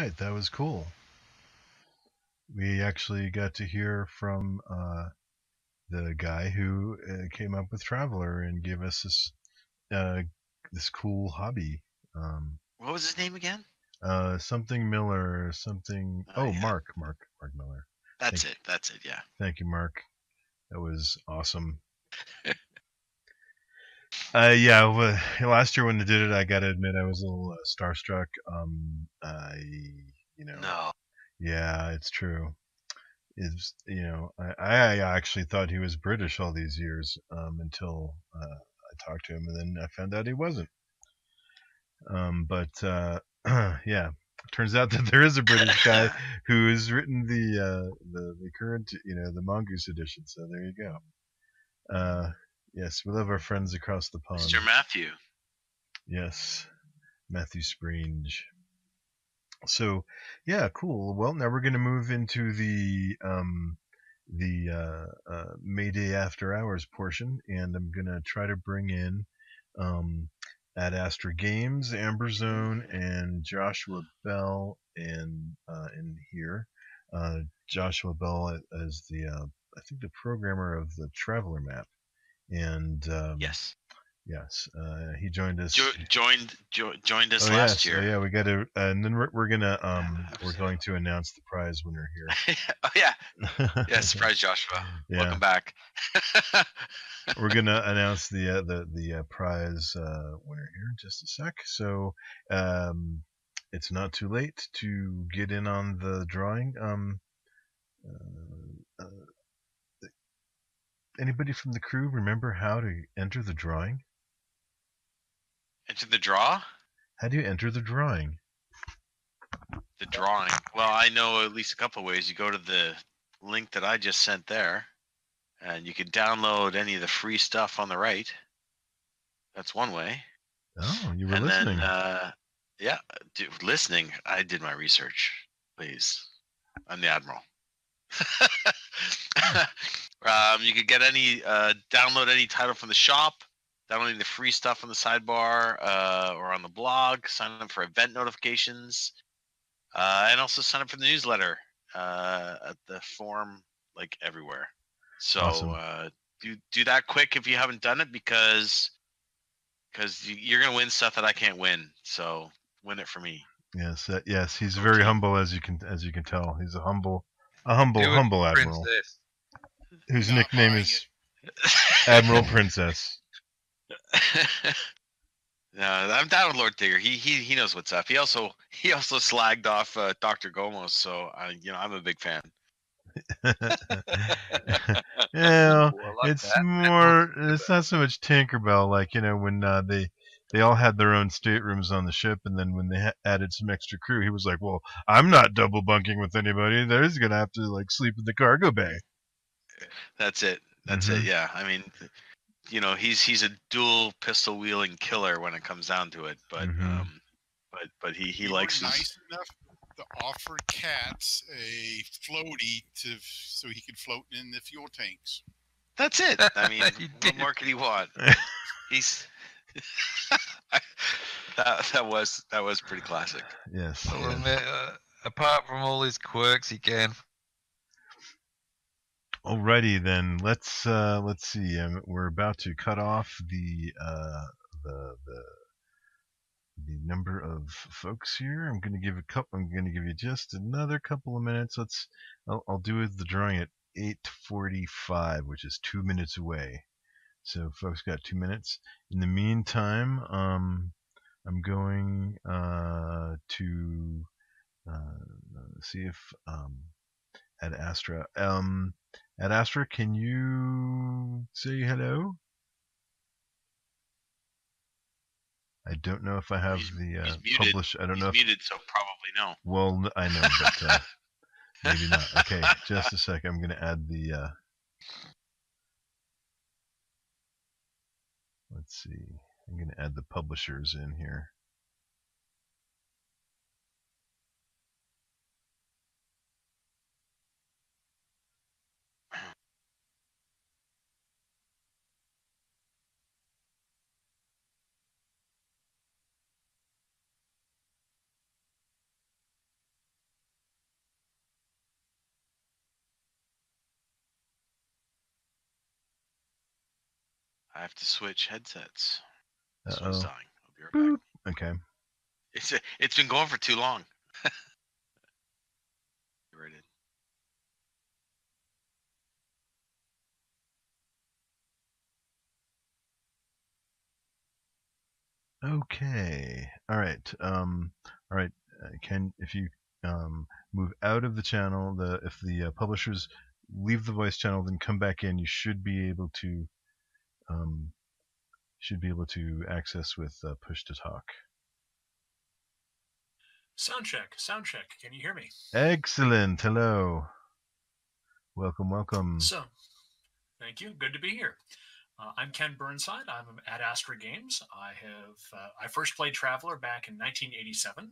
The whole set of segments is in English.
right, that was cool. We actually got to hear from uh, the guy who uh, came up with Traveller and gave us this uh, this cool hobby. Um, What was his name again? uh, something Miller, something. Oh, Oh, yeah. Marc, Marc, Marc Miller. That's Thank- it. That's it. Yeah. Thank you, Marc. That was awesome. uh, yeah, well, last year when they did it, I got to admit I was a little uh, starstruck. Um, I, you know, No. yeah, it's true. Is you know, I, I actually thought he was British all these years um, until uh, I talked to him, and then I found out he wasn't. Um, but uh, yeah, turns out that there is a British guy who has written the uh, the the current, you know, the Mongoose edition. So there you go. Uh, yes, we love our friends across the pond. Mr. Matthew. Yes, Matthew Sprange. So, yeah, cool. Well, now we're going to move into the um, the uh, uh, Mayday After Hours portion, and I'm going to try to bring in um, Ad Astra Games, Amber Zone, and Joshua Bell in uh, in here. Uh, Joshua Bell as the uh, I think the programmer of the Traveller map, and um, Yes. yes, uh, he joined us. Jo- joined jo- joined us Oh, last yes. Oh, year. yeah, we got to, uh, and then we're, we're gonna um Yeah, we're going to announce the prize winner here. oh yeah. Yeah. Surprise, Joshua. yeah, Welcome back. we're gonna announce the uh, the the uh, prize uh, winner here in just a sec. So um, it's not too late to get in on the drawing. Um, uh, uh, anybody from the crew remember how to enter the drawing? Enter the draw. How do you enter the drawing? The drawing. Well, I know at least a couple of ways. You go to the link that I just sent there, and you can download any of the free stuff on the right. That's one way. Oh, you were and listening. then, uh, yeah, dude, listening. I did my research. Please, I'm the admiral. um, you could get any, uh, download any title from the shop. Downloading the free stuff on the sidebar uh, or on the blog. Sign up for event notifications, uh, and also sign up for the newsletter uh, at the forum, like everywhere. So Awesome. uh, do do that quick if you haven't done it because because you're gonna win stuff that I can't win. So win it for me. Yes, uh, yes, he's very humble as you can as you can tell. He's a humble, a humble, Do it, humble admiral Princess. whose Not nickname buying is Admiral Princess. no, I'm down with Lord Digger. He he he knows what's up. He also he also slagged off uh, Doctor Gomos, so I you know I'm a big fan. yeah, Ooh, I like it's that. more. It's not so much Tinkerbell, like you know when uh, they they all had their own staterooms on the ship, and then when they ha- added some extra crew, he was like, "Well, I'm not double bunking with anybody. They're just gonna have to like sleep in the cargo bay." That's it. That's Mhm. it. Yeah. I mean, you know, he's he's a dual pistol wielding killer when it comes down to it. But Mhm. um, but but he he We were likes his. nice enough to offer cats a floaty to so he could float in the fuel tanks. That's it. I mean, what did. more could he want? He's that that was that was pretty classic. Yes. Well, yes. admit, uh, apart from all his quirks, he can. Alrighty then, let's uh, let's see. Um, we're about to cut off the uh, the the the number of folks here. I'm going to give a couple. I'm going to give you just another couple of minutes. Let's. I'll, I'll do the drawing at 8:45, which is two minutes away. So folks got two minutes. In the meantime, um, I'm going uh, to uh, see if um, Ad Astra. Um, Ad Astra, can you say hello? I don't know if I have He's- the uh, publish. I don't He's know. If, muted, so probably no. well, I know, but uh, maybe not. Okay, just a sec. I'm going to add the. Uh, let's see. I'm going to add the publishers in here. I have to switch headsets. Uh-oh. dying. I'll be right back. Okay. It's it's been going for too long. Right in. Okay. All right. Um. All right. Uh, Ken, if you um move out of the channel, the if the uh, publishers leave the voice channel, then come back in, you should be able to um should be able to access with uh, push to talk. Sound check, sound check. Can you hear me? Excellent. Hello. Welcome. Welcome. So, thank you. Good to be here. Uh, I'm Ken Burnside. I'm Ad Astra Games. I have uh, I first played Traveller back in 1987,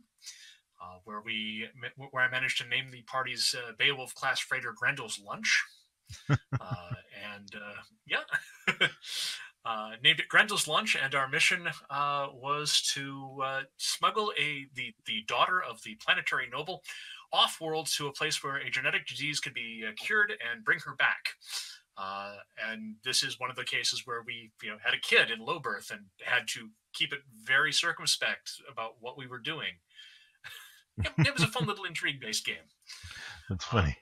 uh, where we where I managed to name the party's uh, Beowulf class freighter Grendel's Lunch, uh, and uh, yeah, uh, named it Grendel's Lunch. And our mission uh, was to uh, smuggle a the the daughter of the planetary noble off world to a place where a genetic disease could be uh, cured and bring her back. Uh, and this is one of the cases where we, you know, had a kid in low birth and had to keep it very circumspect about what we were doing. it, it was a fun little intrigue-based game, That's funny.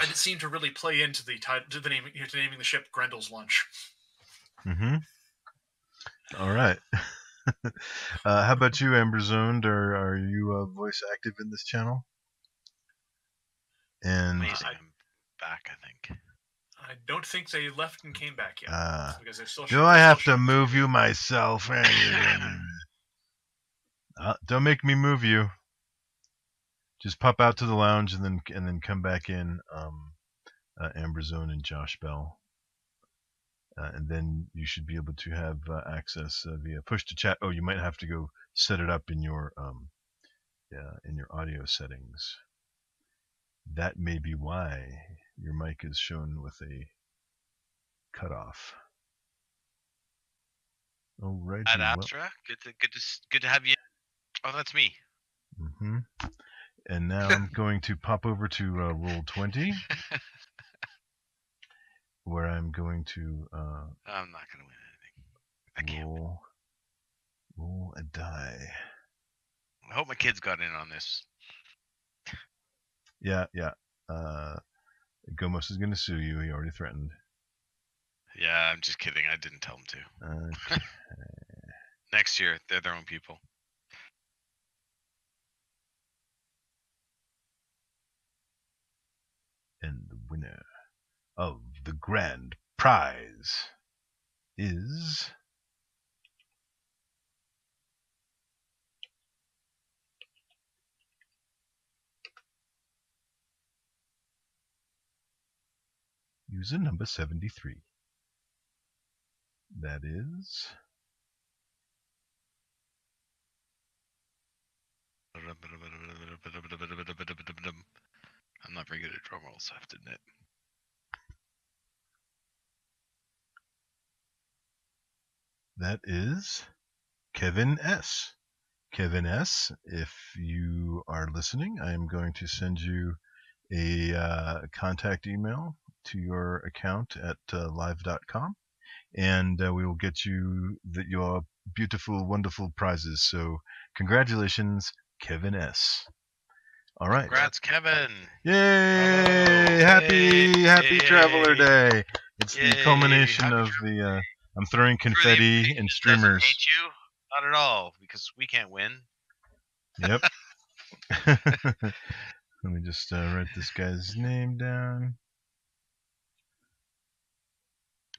And it seemed to really play into the title, to the name, to naming the ship Grendel's Lunch. Mm-hmm. All right. uh, how about you, Amber Zoned? Are are you uh, voice active in this channel? And Amazing. I'm back. I think. I don't think they left and came back yet uh, because they still. do I have to move you myself? uh, don't make me move you. Just pop out to the lounge and then and then come back in. Um, uh, Amber Zone and Josh Bell. Uh, and then you should be able to have uh, access uh, via push to chat. Oh, you might have to go set it up in your um, yeah, in your audio settings. That may be why your mic is shown with a cutoff. Alrighty. At well- Astra, good to good to good to have you. Oh, that's me. hmm And now I'm going to pop over to uh, roll twenty, where I'm going to uh, I'm not gonna win anything. I can't. roll roll a die. I hope my kids got in on this. Yeah, yeah. Uh, Gomos is going to sue you. He already threatened. Yeah, I'm just kidding. I didn't tell them to. Uh, Next year, they're their own people. And the winner of the grand prize is user number 73 that is I'm not very good at drum rolls, I have to admit. That is Kevin S. Kevin S. If you are listening, I am going to send you a uh, contact email to your account at uh, live.com, and uh, we will get you the, your beautiful, wonderful prizes. So, congratulations, Kevin S. All right. Congrats, Kevin. Yay! happy, Yay! happy Traveller Day. It's the culmination Happy of the. Uh, I'm throwing confetti invitation and streamers. Hate you? Not at all, because we can't win. Yep. Let me just uh, write this guy's name down.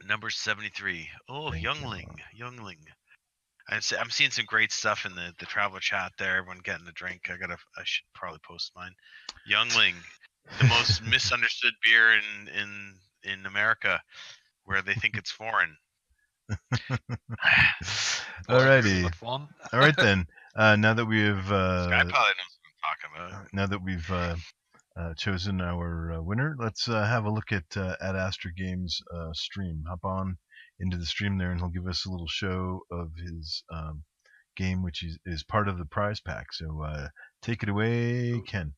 Number 73. Oh, Thank Yuengling. Yuengling. I'm, I'm seeing some great stuff in the, the traveller chat there. Everyone getting a drink. I gotta. I should probably post mine. Yuengling, the most misunderstood beer in in in America, where they think it's foreign. Alrighty. All right then. Uh, now that we have uh, probably knows what I'm talking about. now that we've uh, uh, chosen our uh, winner, let's uh, have a look at uh, Ad Astra Games uh, stream. Hop on into the stream there, and he'll give us a little show of his um, game, which is, is part of the prize pack. So uh, take it away, Ken.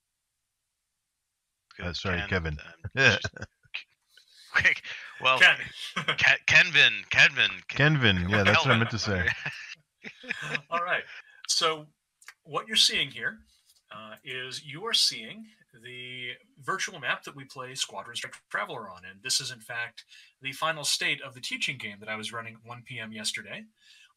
Good, sorry, Ken, Kevin. um, Quick. Well, Ken. Ke- Kenvin, Kenvin. Kenvin. Yeah, that's what I meant to say. All right. So what you're seeing here uh, is you are seeing the virtual map that we play Squadron Strike Traveller on, and this is in fact the final state of the teaching game that I was running at 1 p.m. yesterday.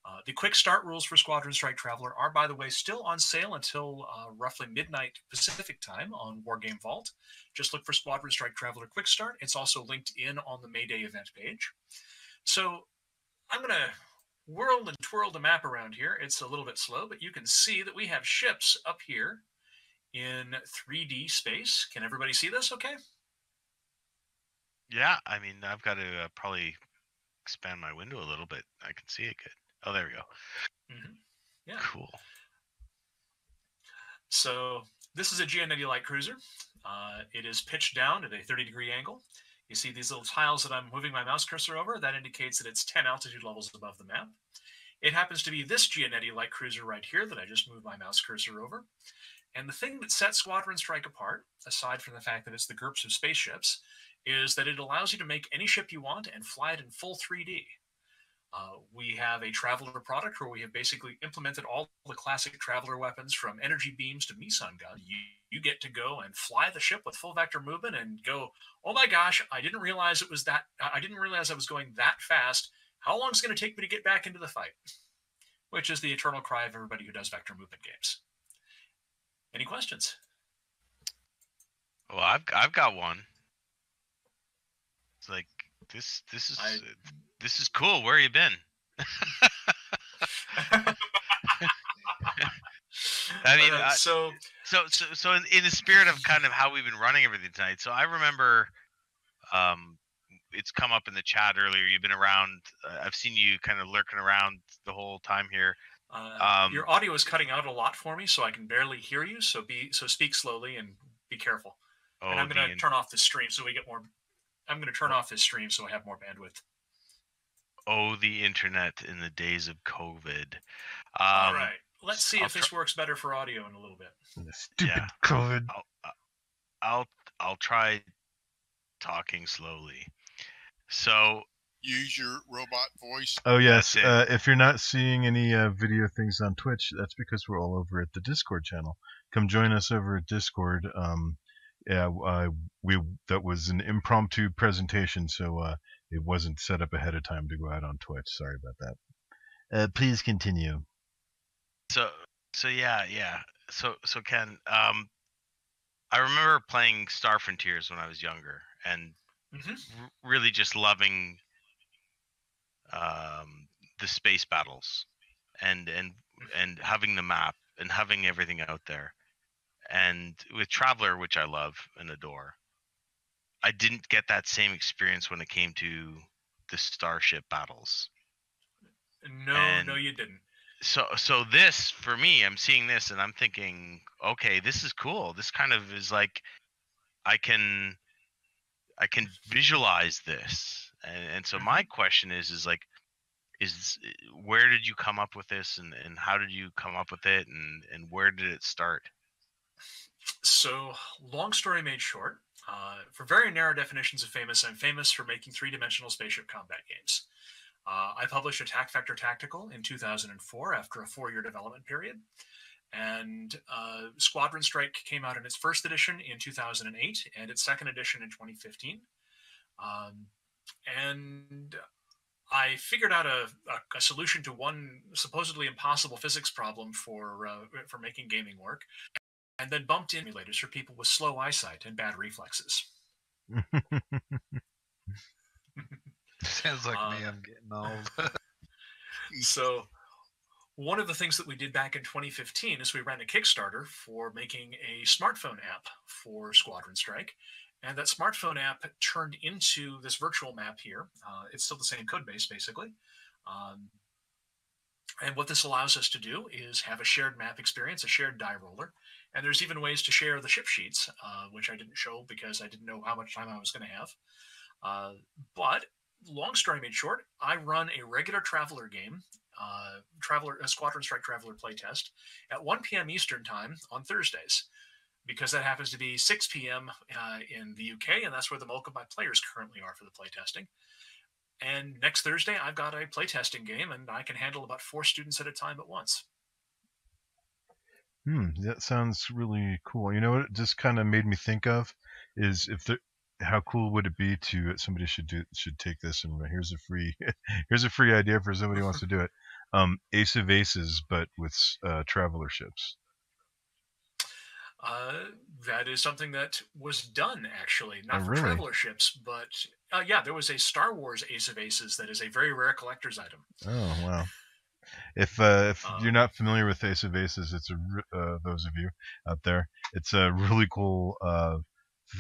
Uh, the quick start rules for Squadron Strike Traveller are, by the way, still on sale until uh, roughly midnight Pacific time on Wargame Vault. Just look for Squadron Strike Traveller Quick Start. It's also linked in on the Mayday event page. So I'm going to whirl and twirl the map around here. It's a little bit slow, but you can see that we have ships up here in 3D space. Can everybody see this okay? Yeah, I mean, I've got to uh, probably expand my window a little bit. I can see it good. Oh, there we go. Mhm. Yeah. Cool. So this is a Gianetti light cruiser. Uh, it is pitched down at a 30 degree angle. You see these little tiles that I'm moving my mouse cursor over. That indicates that it's 10 altitude levels above the map. It happens to be this Gianetti light cruiser right here that I just moved my mouse cursor over. And the thing that sets Squadron Strike apart, aside from the fact that it's the GURPS of spaceships, is that it allows you to make any ship you want and fly it in full 3D. Uh, we have a Traveller product where we have basically implemented all the classic Traveller weapons from energy beams to Meson gun. You, you get to go and fly the ship with full vector movement and go, oh my gosh, I didn't realize it was that, I didn't realize I was going that fast. How long is it going to take me to get back into the fight? Which is the eternal cry of everybody who does vector movement games. Any questions? Well, I've I've got one. It's like this. This is I- this is cool. Where you been? I mean, Uh, so so so so in, in the spirit of kind of how we've been running everything tonight so i remember um it's come up in the chat earlier you've been around uh, i've seen you kind of lurking around the whole time here uh, Um, your audio is cutting out a lot for me, so I can barely hear you. So be so speak slowly and be careful. oh and I'm going to turn off the stream so we get more. I'm going to turn off this stream so I have more bandwidth. oh the internet in the days of covid um All right. Let's see I'll if this works better for audio in a little bit. Stupid Yeah. COVID. I'll, uh, I'll i'll try talking slowly so Use your robot voice. Oh yes. Uh, if you're not seeing any uh, video things on Twitch, that's because we're all over at the Discord channel. Come join us over at Discord. Um, yeah, uh, we that was an impromptu presentation, so uh, it wasn't set up ahead of time to go out on Twitch. Sorry about that. Uh, please continue. so so yeah yeah so so ken um i remember playing star frontiers when i was younger and hmm r- really just loving um the space battles and and and having the map and having everything out there. And with traveller which i love and adore i didn't get that same experience when it came to the starship battles. No, no, you didn't. so so this for me i'm seeing this and i'm thinking okay this is cool. This kind of is like i can i can visualize this and, and so my question is is like is where did you come up with this and, and how did you come up with it and and where did it start So, long story made short, uh, for very narrow definitions of famous, I'm famous for making three dimensional spaceship combat games. Uh, I published Attack Vector Tactical in 2004 after a four year development period. And uh, Squadron Strike came out in its first edition in 2008 and its second edition in 2015. Um, and I figured out a, a, a solution to one supposedly impossible physics problem for uh, for making gaming work and then bumped in emulators for people with slow eyesight and bad reflexes. sounds like me, i'm getting old So, one of the things that we did back in 2015 is we ran a Kickstarter for making a smartphone app for Squadron Strike. And that smartphone app turned into this virtual map here. Uh, it's still the same code base, basically. Um, and what this allows us to do is have a shared map experience, a shared die roller. And there's even ways to share the ship sheets, uh, which I didn't show because I didn't know how much time I was going to have. Uh, but long story made short, I run a regular Traveller game, uh, Traveller a Squadron Strike Traveller playtest at 1 p.m. Eastern time on Thursdays. Because that happens to be 6 p.m. Uh, in the UK, and that's where the bulk of my players currently are for the playtesting. And next Thursday, I've got a playtesting game, and I can handle about four students at a time at once. Hmm, that sounds really cool. You know what it just kind of made me think of is if there, how cool would it be to somebody should do should take this and here's a free here's a free idea for somebody who wants to do it. Um, Ace of Aces, but with uh, traveller ships. Uh, that is something that was done actually, not Oh, for really? traveller ships, but uh, yeah, there was a Star Wars Ace of Aces that is a very rare collector's item. Oh wow! If uh, if Um, you're not familiar with Ace of Aces, it's a uh, those of you out there, it's a really cool uh,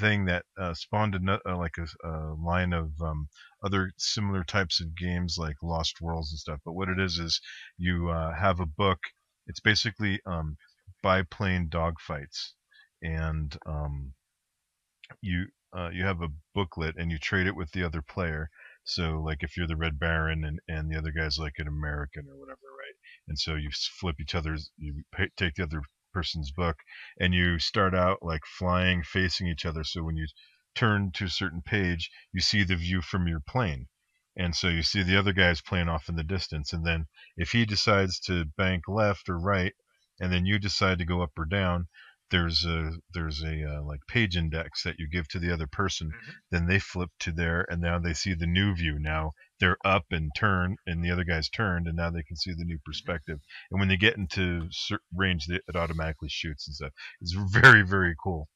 thing that uh, spawned a, like a, a line of um, other similar types of games like Lost Worlds and stuff. But what it is is you uh, have a book. It's basically um, biplane dogfights, and um, you uh, you have a booklet and you trade it with the other player. So like if you're the Red Baron and, and the other guy's like an American or whatever, right? And so you flip each other's, you pa- take the other person's book and you start out like flying facing each other. So when you turn to a certain page, you see the view from your plane. And so you see the other guy's plane off in the distance. And then if he decides to bank left or right, and then you decide to go up or down, there's a there's a uh, like page index that you give to the other person Mhm. then they flip to there and now they see the new view. Now they're up and turn and the other guy's turned and now they can see the new perspective. And when they get into range it automatically shoots and stuff. It's very very cool.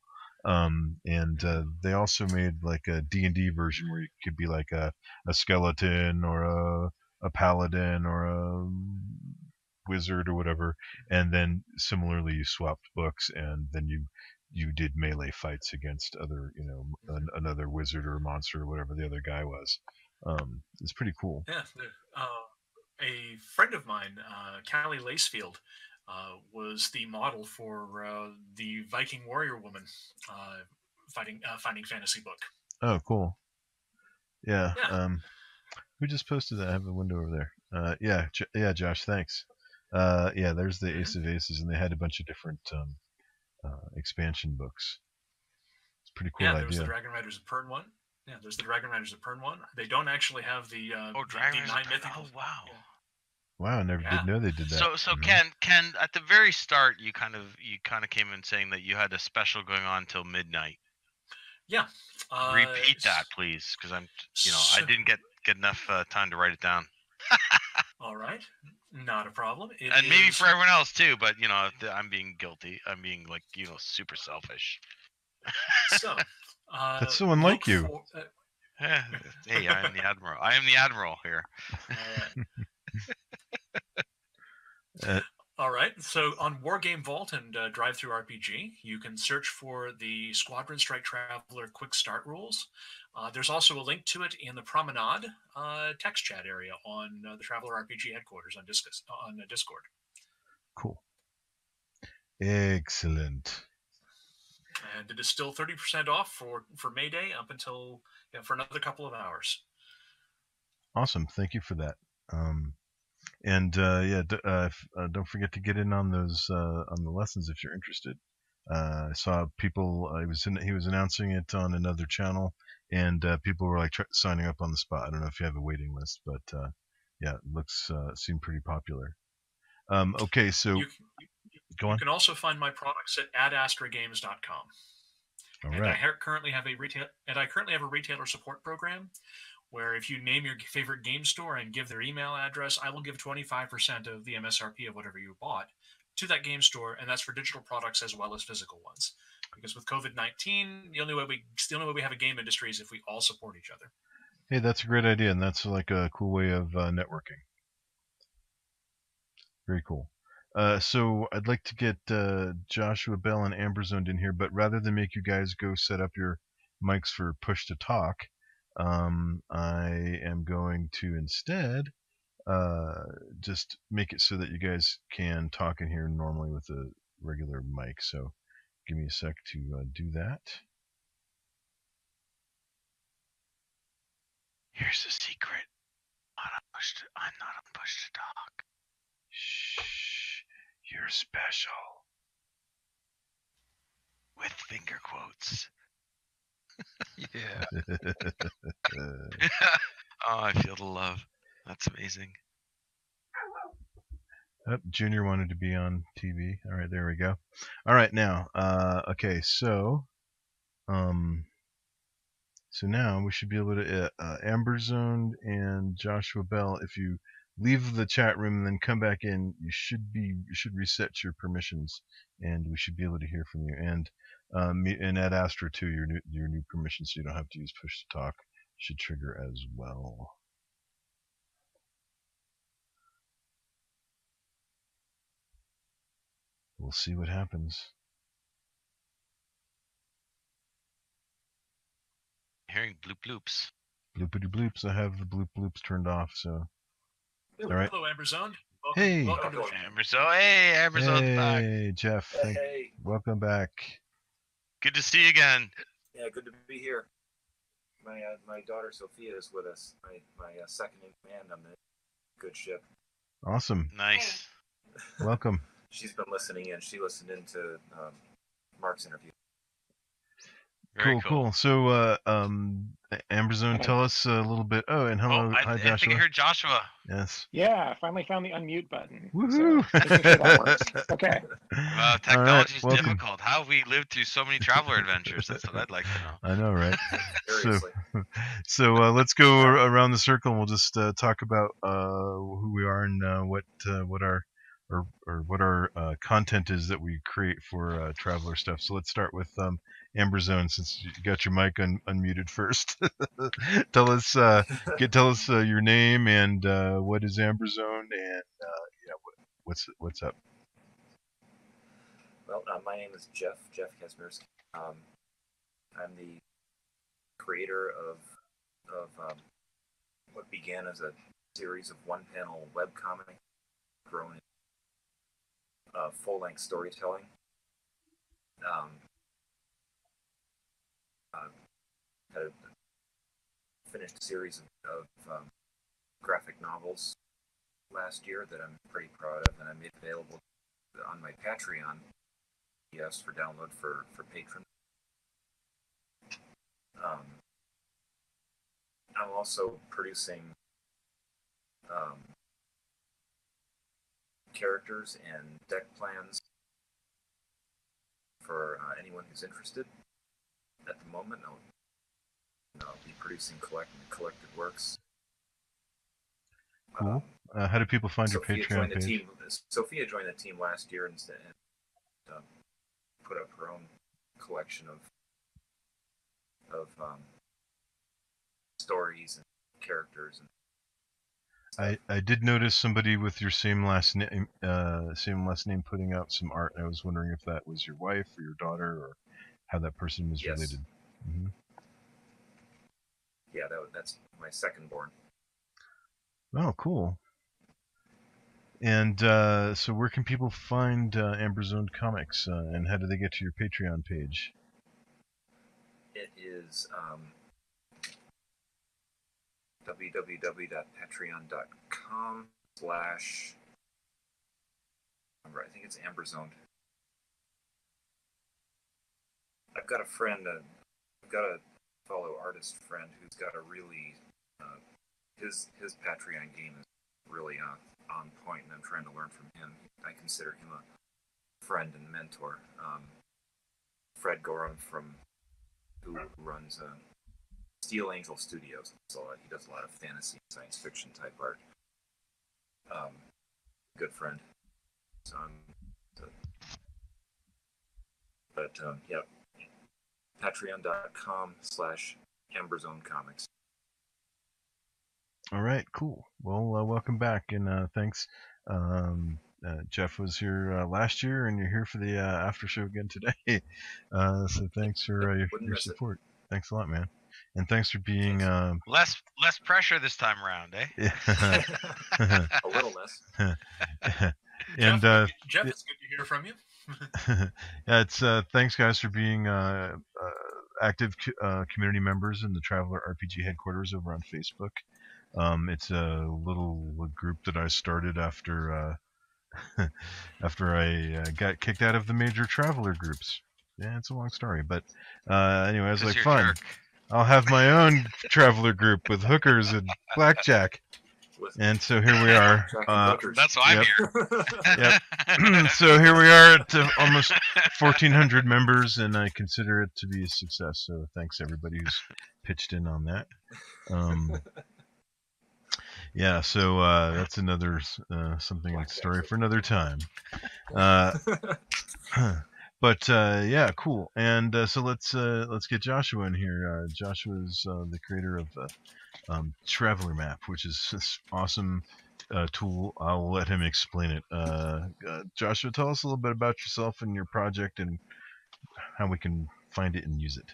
Um, and uh, they also made like a d&d version where you could be like a, a skeleton or a, a paladin or a wizard or whatever and then similarly you swapped books and then you you did melee fights against other you know an, another wizard or monster or whatever the other guy was. Um it's pretty cool. Yeah, uh, a friend of mine, uh, Callie Lacefield, uh, was the model for uh, the Viking warrior woman uh, fighting uh, finding fantasy book. oh cool. Yeah, Yeah. um who just posted that i have a window over there. Uh yeah J- yeah josh thanks uh yeah there's the ace of aces and they had a bunch of different um uh expansion books it's a pretty cool yeah, there was the Dragon Riders of Pern one. Yeah, there's the Dragon Riders of Pern one. They don't actually have the uh, Oh, Dragon the, Riders of nine Pern- mythical. oh, wow. Yeah. wow i never Yeah. did know they did that So so Mhm. Ken Ken at the very start you kind of you kind of came in saying that you had a special going on till midnight. Yeah. Uh, Repeat that please because I'm you know I didn't get get enough uh, time to write it down. All right, not a problem. It and maybe is- for everyone else too, but you know I'm being guilty. I'm being like you know super selfish. so. Uh, That's so unlike you. for- uh, hey, I am the admiral. I am the admiral here. all right. Uh, All right. So on Wargame Vault and uh, DriveThruRPG, you can search for the Squadron Strike Traveller Quick Start rules. Uh, there's also a link to it in the Promenade uh, text chat area on uh, the Traveller RPG headquarters on, Discus, on uh, Discord. cool excellent And it is still 30% off for, for May Day up until yeah, for another couple of hours. Awesome. Thank you for that. Um, and uh, yeah, d- uh, uh, don't forget to get in on those uh, on the lessons if you're interested. Uh, I saw people. Uh, he was in, he was announcing it on another channel, and uh, people were like tr- signing up on the spot. I don't know if you have a waiting list, but uh, yeah, it looks uh, seemed pretty popular. Um, okay, so You, go you on. can also find my products at adastragames.com. All and I right. ha- currently have a retail and I currently have a retailer support program where if you name your favorite game store and give their email address, I will give 25% of the MSRP of whatever you bought to that game store, and that's for digital products as well as physical ones. Because with COVID 19, the only way we the only way we have a game industry is if we all support each other. Hey, that's a great idea, and that's like a cool way of uh, networking. Very cool. Uh, so I'd like to get uh, Joshua Bell and Amber Zoned in here, but rather than make you guys go set up your mics for push to talk, um, I am going to instead uh, just make it so that you guys can talk in here normally with a regular mic. So give me a sec to uh, do that. Here's the secret. I'm not on push to, I'm not on push to talk. Shh, you're special. With finger quotes. Yeah. oh, I feel the love. That's amazing. Oh, Junior wanted to be on TV. All right, there we go. All right, now, uh, okay, so, um, so now we should be able to uh, uh, Amber Zone and Joshua Bell. If you leave the chat room and then come back in, you should be you should reset your permissions, and we should be able to hear from you. And um, and Ad Astra too, your new your new permission, so you don't have to use push to talk, should trigger as well. We'll see what happens. Hearing bloop bloops. Bloopity bloops. I have the bloop bloops turned off, so all right. Hello, Amber Zone. Welcome, Hey. welcome to the show. Amber so hey, Amber's on the back. Hey, Jeff. Thank, Hey, welcome back. Good to see you again. yeah, good to be here. My uh, my daughter Sophia is with us. My my uh, second in command on the good ship. Awesome. Nice. Welcome. She's been listening in. She listened into um, Marc's interview. Very cool, cool. So, uh, um, Amberzone, tell us a little bit. Oh, and hello, oh, I, hi, I think I heard Joshua. Yes. Yeah, finally found the unmute button. Woohoo! making sure that works. Okay. All right, technology is welcome. difficult. How have we lived through so many traveller adventures? That's what I'd like to know. I know, right? so, Seriously. so uh, let's go around the circle. and We'll just uh, talk about uh, who we are and uh, what uh, what our or, or what our uh, content is that we create for uh, traveller stuff. So let's start with um, Amberzone, since you got your mic un- unmuted first. tell us, uh, get tell us uh, your name and uh, what is Amberzone, and uh, yeah, what, what's what's up? Well, uh, my name is Jeff Jeff Kasmirsky. Um, I'm the creator of of um, what began as a series of one panel webcomic, grown into uh, full length storytelling. Um, uh, had a, finished a series of, of um, graphic novels last year that I'm pretty proud of, and I made available on my Patreon yes for download for for patrons. Um, I'm also producing um, characters and deck plans for uh, anyone who's interested. At the moment, I'll, I'll be producing collect collected works. Cool. Um, Uh, how do people find Sophia your Patreon page? team. Sophia joined the team last year and, and um, put up her own collection of of um, stories and characters. And I, I did notice somebody with your same last name, uh, same last name, putting out some art. And I was wondering if that was your wife or your daughter, or how that person was Yes. related. hmm yeah, that, that's my second born. Oh, cool. And uh, so, where can people find uh, Amberzone Comix, uh, and how do they get to your Patreon page? It is um, www.patreon.com slash. I think it's Amberzone. I've got a friend, uh, I've got a fellow artist friend who's got a really uh, his his Patreon game is really on on point, and I'm trying to learn from him. I consider him a friend and mentor. Um, Fred Gorham from who runs uh, Steel Angel Studios. So he does a lot of fantasy and science fiction type art. Um, good friend. So I'm, uh, but um, yeah, patreon.com slash Amberzone Comix. All right, cool. Well, uh, welcome back, and uh, thanks. Um, uh, Jeff was here uh, last year, and you're here for the uh, after show again today. Uh, so thanks for uh, your, your miss it. support. Thanks a lot, man. And thanks for being. Um, Less less pressure this time around, eh? A little less. and Jeff, uh, Jeff, it's good to hear from you. yeah, it's uh, thanks guys for being uh, uh, active co- uh, community members in the Traveller RPG headquarters over on Facebook. Um, it's a little group that I started after uh, after I uh, got kicked out of the major Traveller groups. yeah, it's a long story. But uh, anyway, I was 'Cause like, you're fine. jerk. I'll have my own traveller group with hookers and blackjack. And so here we are. Uh, That's why I'm here. Yep. so here we are at uh, almost 1,400 members, and I consider it to be a success. So thanks everybody who's pitched in on that. Um, yeah, so uh, that's another uh, something Black story for another time. Uh, but uh, yeah, cool. And uh, so let's uh, let's get Joshua in here. Uh, is uh, the creator of um, Traveller Map, which is this awesome uh, tool. I'll let him explain it. Joshua, tell us a little bit about yourself and your project and how we can find it and use it.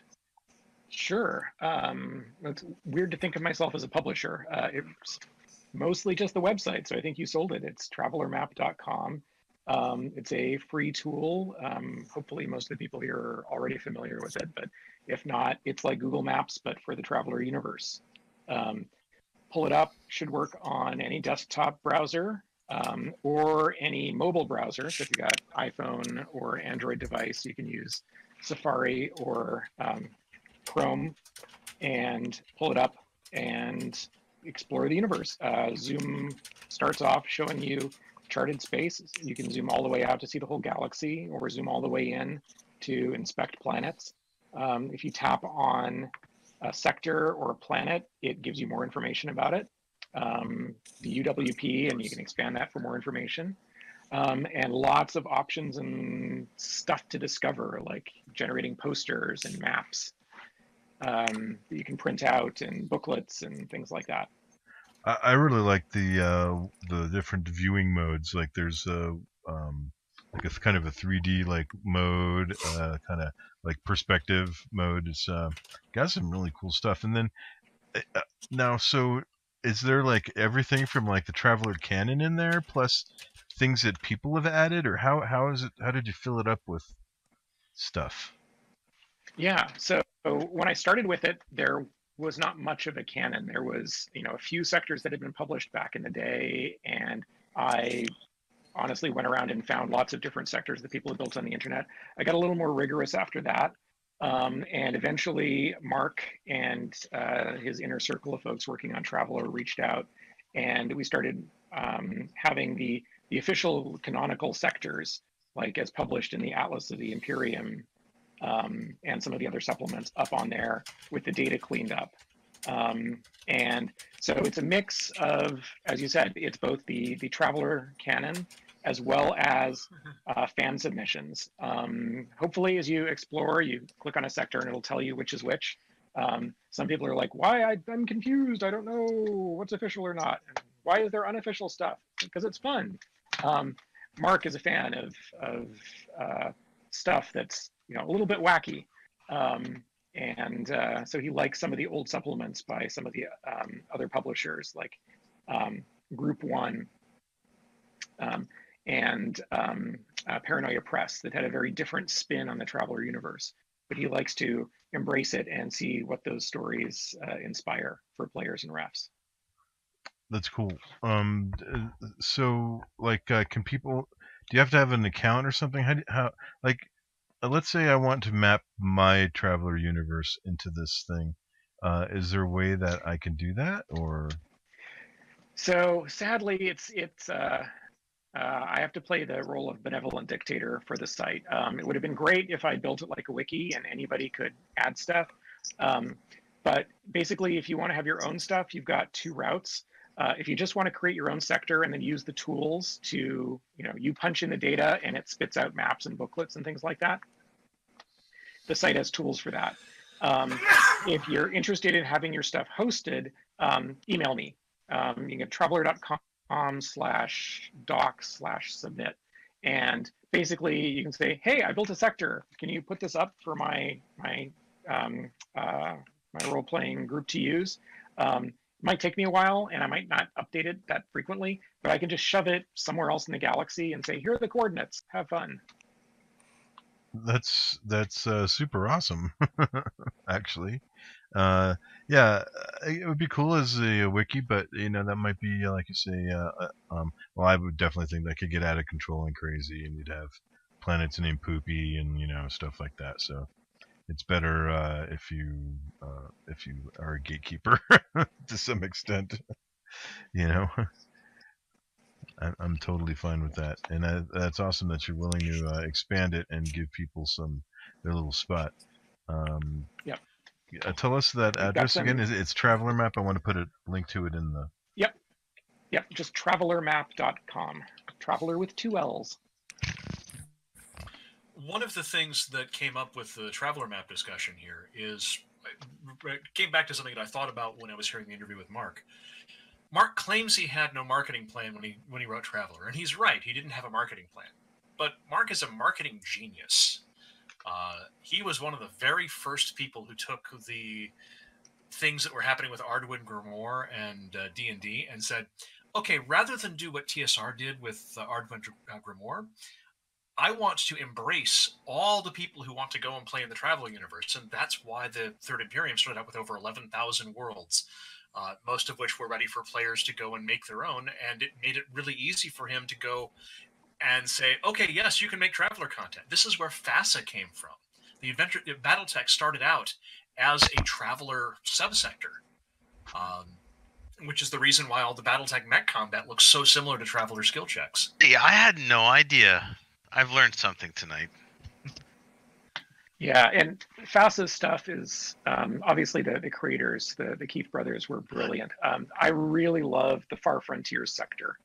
Sure. Um, it's weird to think of myself as a publisher. It's mostly just the website. So I think you sold it. It's travellermap.com. Um, it's a free tool. Um, hopefully, most of the people here are already familiar with it. But if not, it's like Google Maps, but for the Traveller universe. Um, pull it up, should work on any desktop browser um, or any mobile browser. So if you've got iPhone or Android device, you can use Safari or um, Chrome and pull it up and explore the universe. Uh, Zoom starts off showing you charted space. You can zoom all the way out to see the whole galaxy, or zoom all the way in to inspect planets. Um, if you tap on a sector or a planet, it gives you more information about it. Um, the UWP, and you can expand that for more information. Um, and lots of options and stuff to discover, like generating posters and maps um, that you can print out and booklets and things like that. I, really like the uh, the different viewing modes. Like there's a um, like a kind of a 3D like mode, uh, kind of like perspective mode. It's uh, got some really cool stuff. And then uh, uh, now, so is there like everything from like the Traveller canon in there, plus things that people have added, or how how is it? How did you fill it up with stuff? Yeah. So when I started with it, there was not much of a canon. There was, you know, a few sectors that had been published back in the day, and I honestly went around and found lots of different sectors that people had built on the internet. I got a little more rigorous after that. Um, and eventually, Marc and uh, his inner circle of folks working on Traveller reached out, and we started um, having the the official canonical sectors, like as published in the Atlas of the Imperium um, and some of the other supplements up on there with the data cleaned up. Um, and so it's a mix of, as you said, it's both the the Traveller canon as well as uh, fan submissions. Um, hopefully, as you explore, you click on a sector and it'll tell you which is which. Um, some people are like, "Why? I, I'm confused. I don't know what's official or not. Why is there unofficial stuff? Because it's fun." Um, Marc is a fan of of uh, stuff that's you know a little bit wacky, um, and uh, so he likes some of the old supplements by some of the um, other publishers like um, Group One um, and um, uh, Paranoia Press that had a very different spin on the Traveller universe. But he likes to embrace it and see what those stories uh, inspire for players and refs. That's cool. Um, uh, so like, uh, can people? Do you have to have an account or something? How how like? Uh, let's say I want to map my Traveller universe into this thing. Uh, is there a way that I can do that, or So sadly, it's it's uh, uh, I have to play the role of benevolent dictator for the site. Um, it would have been great if I built it like a wiki and anybody could add stuff. Um, but basically, if you want to have your own stuff, you've got two routes. Uh, if you just want to create your own sector and then use the tools to, you know, you punch in the data and it spits out maps and booklets and things like that. The site has tools for that. Um, if you're interested in having your stuff hosted, um, email me. Um, you can traveler.com slash doc slash submit. And basically you can say, hey, I built a sector. Can you put this up for my, my, um, uh, my role-playing group to use? Might take me a while and I might not update it that frequently, but I can just shove it somewhere else in the galaxy and say, here are the coordinates, have fun. that's that's uh, super awesome, actually. Uh, yeah, uh, it would be cool as a, wiki, but you know that might be uh, like you say. Uh, uh, um, well, I would definitely think that could get out of control and crazy, and you'd have planets named Poopy and you know stuff like that. So it's better uh, if you uh, if you are a gatekeeper to some extent. you know, I, I'm totally fine with that, and I, that's awesome that you're willing to uh, expand it and give people some their little spot. Um, Yep. uh, tell us that address again. Is it's Traveller Map? I want to put a link to it in the. Yep. Yep, just travellermap.com. Traveller with two L's. One of the things that came up with the traveller map discussion here is it came back to something that I thought about when I was hearing the interview with Marc. Marc claims he had no marketing plan when he when he wrote Traveller, and he's right. He didn't have a marketing plan. But Marc is a marketing genius. Uh, he was one of the very first people who took the things that were happening with Arduin Grimoire and uh, D&D and said, okay, rather than do what TSR did with uh, Arduin uh, Grimoire, I want to embrace all the people who want to go and play in the Traveller universe. And that's why the Third Imperium started out with over 11,000 worlds, uh, most of which were ready for players to go and make their own. And it made it really easy for him to go and say, okay, yes, you can make Traveller content. This is where FASA came from. The adventure BattleTech started out as a Traveller subsector. Um, which is the reason why all the BattleTech mech combat looks so similar to Traveller skill checks. Yeah, I had no idea. I've learned something tonight. Yeah, and FASA's stuff is um, obviously the, the creators, the, the Keith brothers were brilliant. Um, I really love the Far Frontiers sector.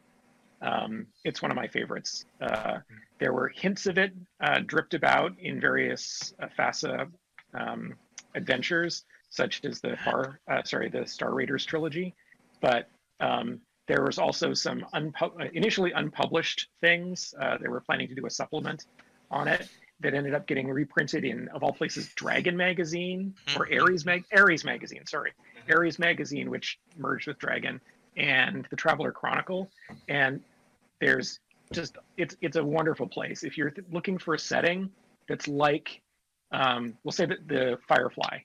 Um, it's one of my favorites. Uh, there were hints of it uh, dripped about in various uh, FASA um, adventures, such as the Far, uh, sorry, the Star Raiders trilogy. But um, there was also some unpu- initially unpublished things. Uh, they were planning to do a supplement on it that ended up getting reprinted in, of all places, Dragon magazine or Ares mag Ares magazine. Sorry, Ares magazine, which merged with Dragon, and the Traveller Chronicle. And there's just it's it's a wonderful place if you're th- looking for a setting that's like, um, we'll say that the Firefly,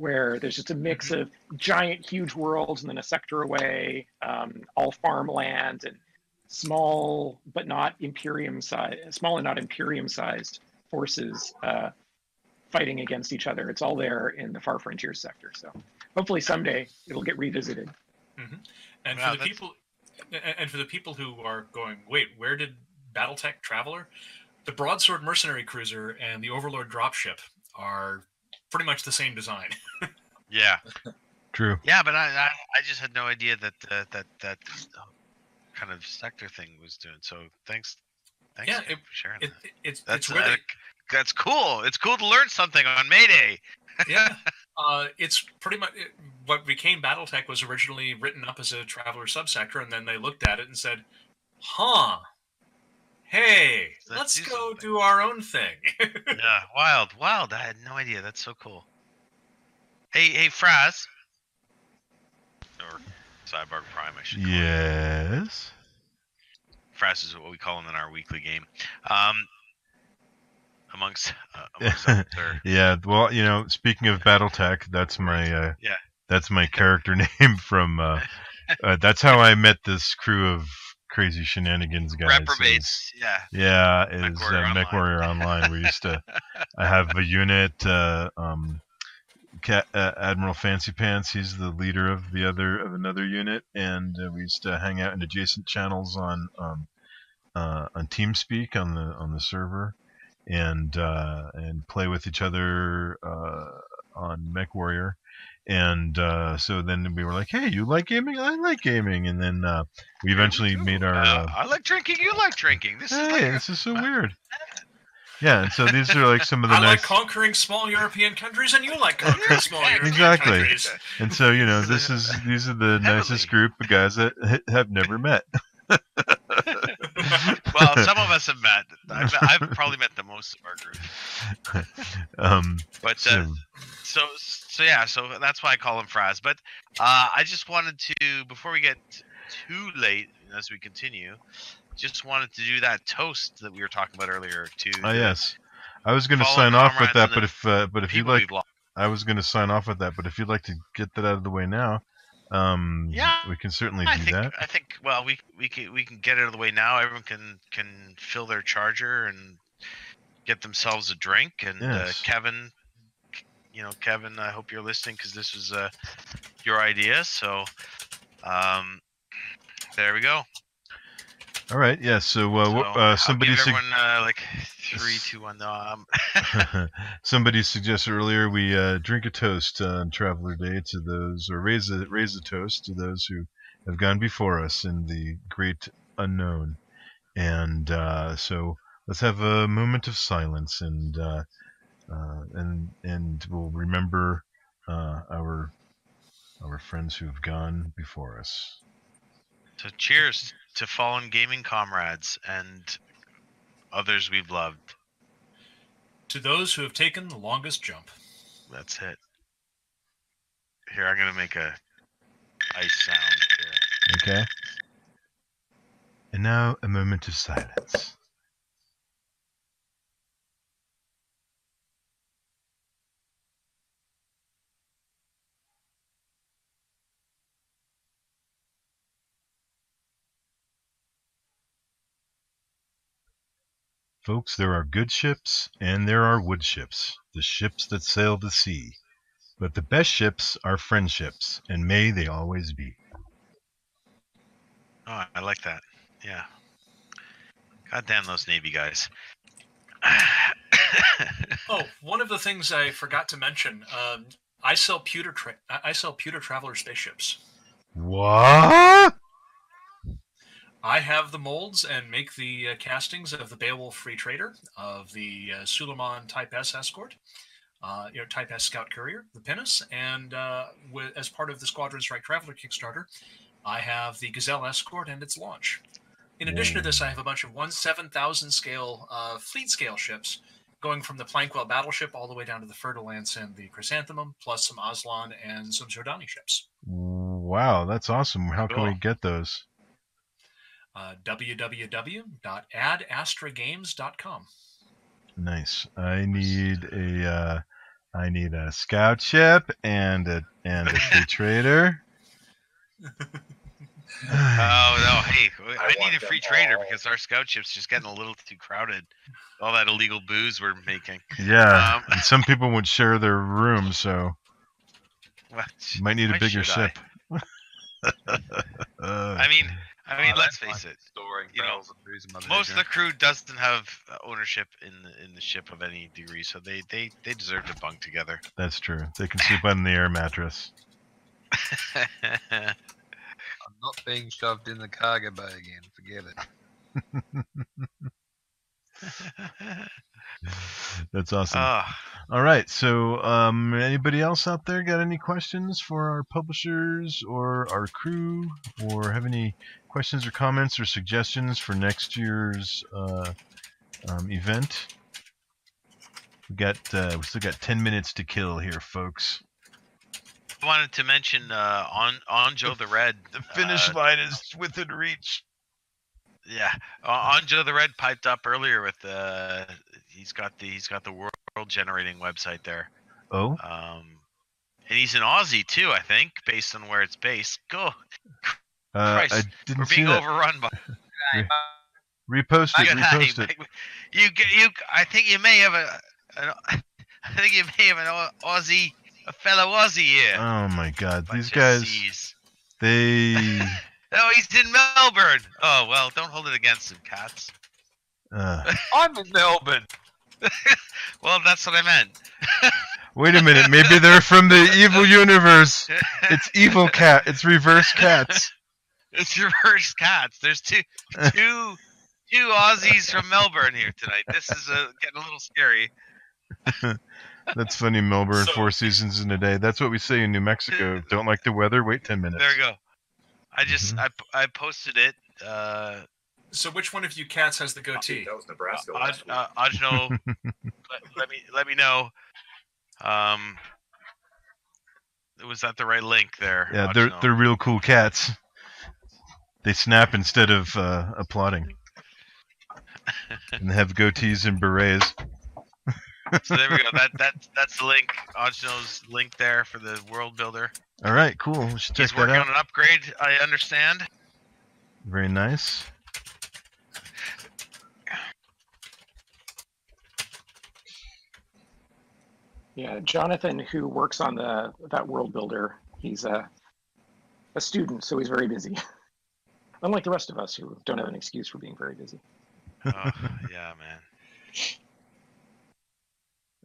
where there's just a mix of giant, huge worlds, and then a sector away, um, all farmland and small but not Imperium size, small and not Imperium sized forces uh, fighting against each other. It's all there in the Far Frontier sector. So hopefully someday it'll get revisited. And Wow, for the that's- people, and- and for the people who are going, wait, where did BattleTech Traveller, the Broadsword Mercenary Cruiser and the Overlord Dropship are pretty much the same design. Yeah, True. yeah, but I I, I just had no idea that uh, that that uh, kind of sector thing was doing. So thanks, thanks Yeah, it- for sharing It, that. it's That's it's really uh, that's cool. It's cool to learn something on Mayday. yeah. Uh, it's pretty much it, what became BattleTech was originally written up as a Traveller subsector, and then they looked at it and said, "Huh." Hey, Let's let's do go something." do our own thing. yeah, wild, wild. I had no idea. That's so cool. Hey, hey, Fraz. Or Cyborg Prime, I should call. Yes. Fraz is what we call him in our weekly game. Um, amongst, uh, amongst Yeah. Well, you know, speaking of BattleTech, that's my uh, Yeah. that's my character name from. Uh, uh, that's how I met this crew of crazy shenanigans guys. is- Yeah. Yeah, is MechWarrior uh, MechWarrior Online. We used to. I have a unit. Uh, um, Ca uh, Admiral Fancy Pants. He's the leader of the other of another unit, and uh, we used to hang out in adjacent channels on um, uh, on TeamSpeak on the on the server, and uh, and play with each other uh, on MechWarrior. And uh, so then we were like, "Hey, you like gaming? I like gaming." And then uh, we eventually made our. Uh, Uh, I like drinking. You like drinking. This is like this is so weird. Yeah, and so these are like some of the I like conquering small European countries, and you like conquering small European Exactly. countries. And so you know, this is these are the nicest group of guys that ha- have never met. well, some of us have met. I've, I've probably met the most of our group. um, But uh, so, so so yeah, so that's why I call him Fraz. But uh, I just wanted to before we get too late as we continue, just wanted to do that toast that we were talking about earlier to oh yes, I was going to sign off with that, but if uh, but if you'd like. I was going to sign off with that, but if you'd like to get that out of the way now, um, Yeah, we can certainly I do think that. I think well we we can we can get it out of the way now. Everyone can can fill their charger and get themselves a drink. And uh, Kevin, you know, Kevin, I hope you're listening because this was uh, your idea. So um, there we go. All right. Yeah. So, uh, So uh, somebody everyone uh, like three, two, one. No, um, somebody suggested earlier we uh, drink a toast on Traveller Day to those, or raise a raise a toast to those who have gone before us in the great unknown. And uh, so let's have a moment of silence, and uh, and and we'll remember uh, our our friends who have gone before us. so cheers to fallen gaming comrades and others we've loved. To those who have taken the longest jump. That's it. Here, I'm gonna make a ice sound here. Okay. And now a moment of silence. Folks, there are good ships and there are wood ships, the ships that sail the sea. But the best ships are friendships, and may they always be. Oh, I like that. Yeah. God damn those Navy guys. Oh, one of the things I forgot to mention. Um, I sell pewter. Tra- I I sell pewter traveller spaceships. What? I have the molds and make the uh, castings of the Beowulf Free Trader, of the uh, Suleiman Type S Escort, uh, you know, Type S Scout Courier, the Pinnace, and uh, with, as part of the Squadron Strike Traveller Kickstarter, I have the Gazelle Escort and its launch. In addition to this, I have a bunch of one seven thousand scale uh, fleet scale ships, going from the Plankwell battleship all the way down to the Fer-de-Lance and the Chrysanthemum, plus some Aslan and some Zhodani ships. Wow, that's awesome. How can we get those? Uh, www.adastragames.com. Nice. I need a uh, I need a scout ship and a and a free trader. Oh no! Hey, I, want need a free trader all. because our scout ship's just getting a little too crowded. All that illegal booze we're making. yeah, Um, and some people would share their room, so What? you might need a bigger should I? ship. Uh, I mean, I mean, Oh, let's face it. Storing You know, barrels of booze Most of the crew doesn't have uh, ownership in the, in the ship of any degree, so they, they, they deserve to bunk together. that's true. They can sleep on the air mattress. I'm not being shoved in the cargo bay again. Forget it. That's awesome. Ah, All right. So, um, anybody else out there got any questions for our publishers or our crew, or have any questions or comments or suggestions for next year's uh, um, event? We got uh, we still got ten minutes to kill here, folks. I wanted to mention uh, on on Joe the Red. The finish uh, line is within reach. Yeah, uh, Joe the Red piped up earlier with uh, he's got the he's got the world generating website there. Oh, Um, and he's an Aussie too, I think, based on where it's based. Go, uh, I Christ, didn't we're being that. overrun by. Repost it. That, Repost it. You get you. I think you may have a. An, I think you may have an Aussie, a fellow Aussie here. Oh my God, Bunch these guys. Cs. They. Oh, he's in Melbourne. Oh well, don't hold it against him, cats. Uh, I'm in Melbourne. Well, that's what I meant. wait a minute. Maybe they're from the evil universe. It's evil cat. It's reverse cats. It's reverse cats. There's two, two, two Aussies from Melbourne here tonight. This is uh, getting a little scary. That's funny, Melbourne. So- four seasons in a day. That's what we say in New Mexico. Don't like the weather? Wait ten minutes. There you go. I just Mhm. I, p- I posted it. Uh, So, which one of you cats has the goatee? That was Nebraska Aj, last uh, Ajno, let, let me let me know. Um, was that the right link there? Yeah, they're they're real cool cats. They snap instead of uh, applauding, and they have goatees and berets. So there we go. That that that's the link. Ajno's link there for the world builder. All right, cool. We should check He's working out. on an upgrade. I understand. Very nice. Yeah, Jonathan, who works on the that world builder, he's a a student, so he's very busy. Unlike the rest of us who don't have an excuse for being very busy. Oh, yeah, man.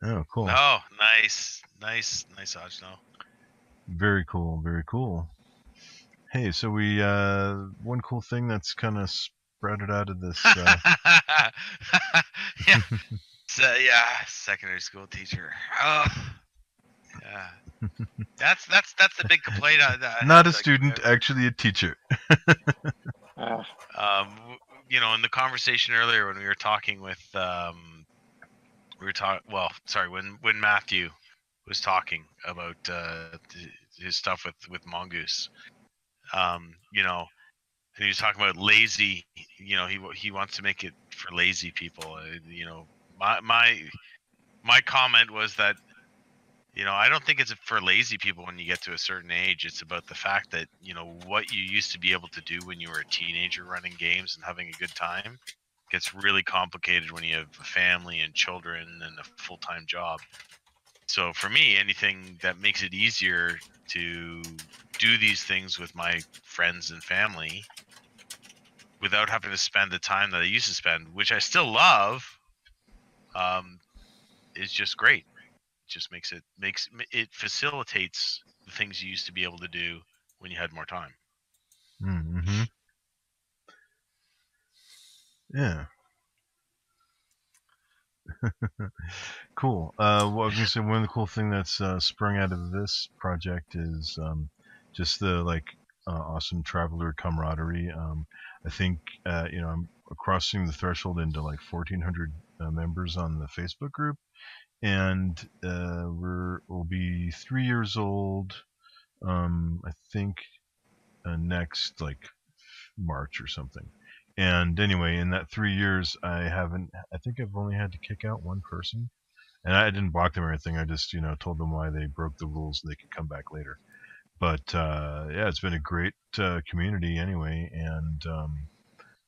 Oh, cool. Oh, nice, nice, nice, Ajno. Very cool. Very cool. Hey, so we uh, one cool thing that's kind of sprouted out of this. Uh, yeah, so, yeah, secondary school teacher. Oh, yeah. That's that's that's the big complaint. I, I not a like, student, uh, actually a teacher. Uh, um, you know, in the conversation earlier when we were talking with, um, we were talking. Well, sorry, when when Matthew was talking about uh, his stuff with with Mongoose, um, you know, and he was talking about lazy. You know, he he wants to make it for lazy people. Uh, you know, my my my comment was that. You know, I don't think it's for lazy people when you get to a certain age. It's about the fact that, you know, what you used to be able to do when you were a teenager running games and having a good time gets really complicated when you have a family and children and a full-time job. So for me, anything that makes it easier to do these things with my friends and family without having to spend the time that I used to spend, which I still love, um, is just great. It just makes it makes it facilitates the things you used to be able to do when you had more time. Mm-hmm. Yeah. cool. Uh, well, I gonna say one of the cool thing that's uh, sprung out of this project is um, just the like uh, awesome traveller camaraderie. Um, I think uh, you know I'm crossing the threshold into like 1,400 uh, members on the Facebook group, and uh, we're we'll be three years old. Um, I think next like March or something. And anyway, in that three years, I haven't. I think I've only had to kick out one person, and I didn't block them or anything. I just you know told them why they broke the rules. and They could come back later. But uh, yeah, it's been a great uh, community anyway, and um,